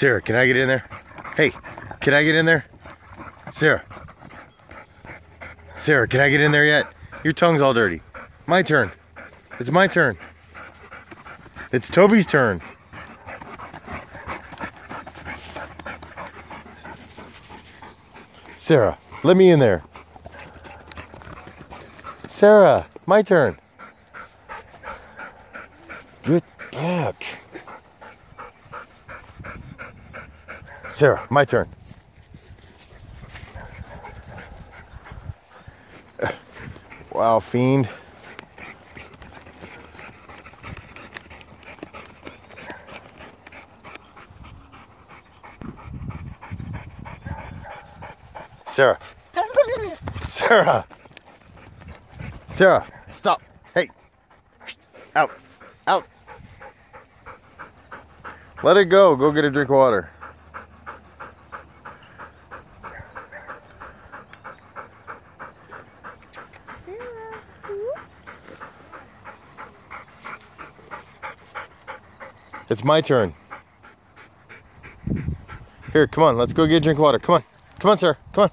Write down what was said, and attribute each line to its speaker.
Speaker 1: Sarah, can I get in there? Hey, can I get in there? Sarah. Sarah, can I get in there yet? Your tongue's all dirty. My turn. It's my turn. It's Toby's turn. Sarah, let me in there. Sarah, my turn. Good back. Sarah, my turn. Wow, fiend. Sarah. Sarah. Sarah, stop. Hey. Out. Out. Let it go. Go get a drink of water. It's my turn. Here, come on. Let's go get a drink of water. Come on. Come on, sir. Come on.